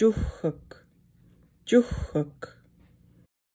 Тюхак, тюхак.